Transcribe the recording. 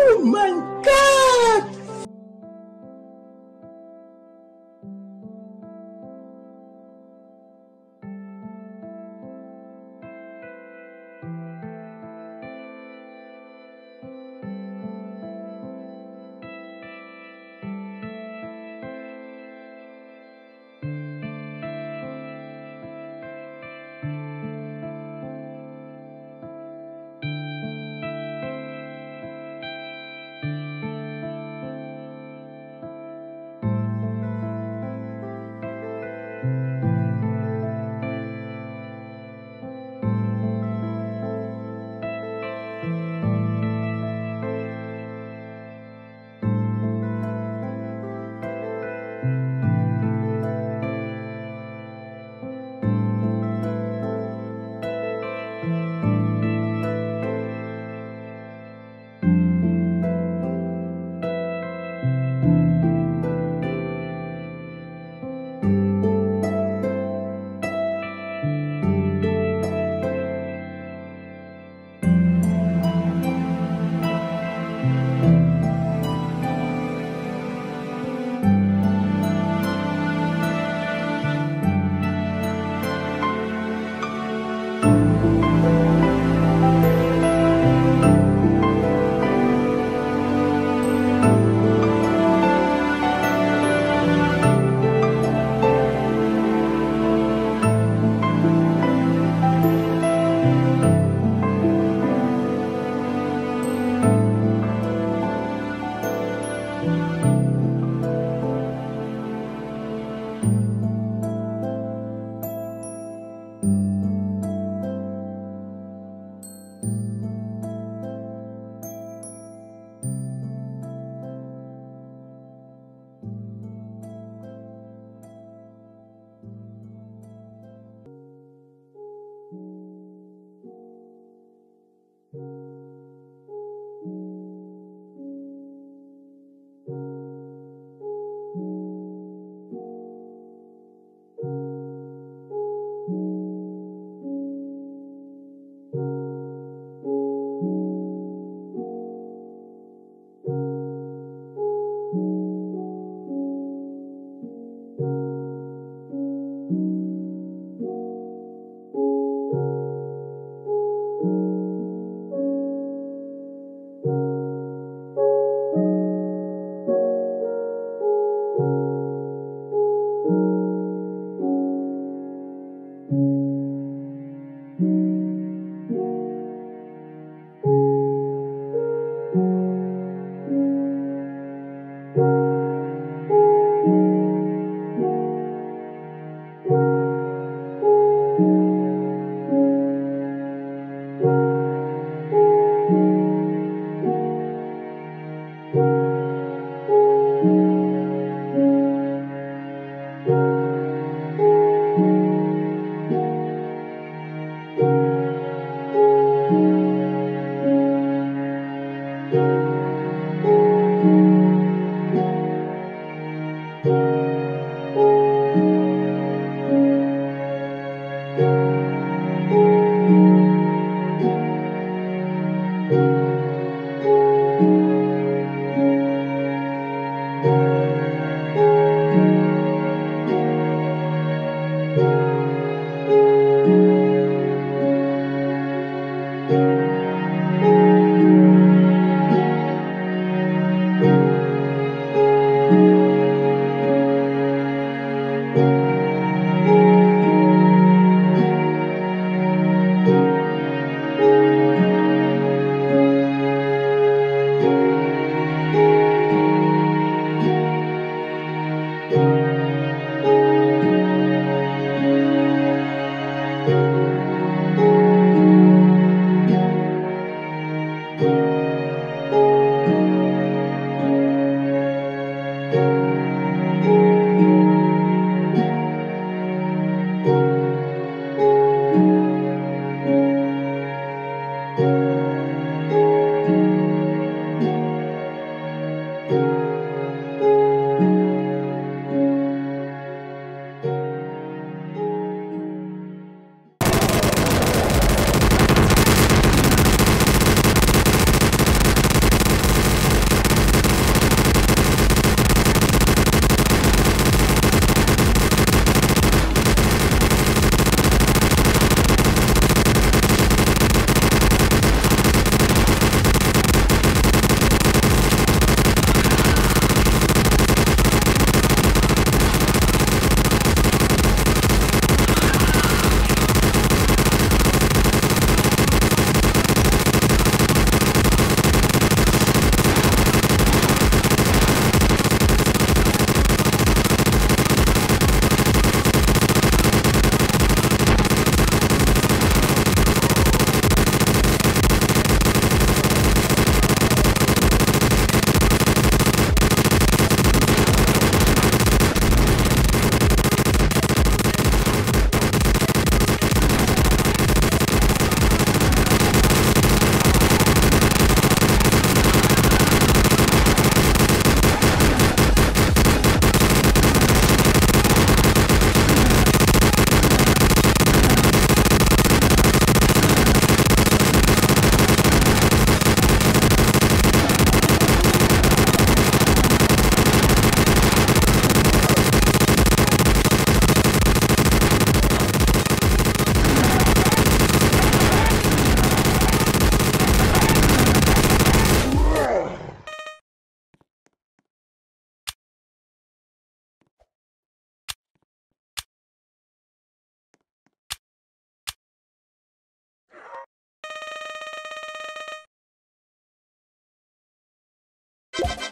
Oh my God! You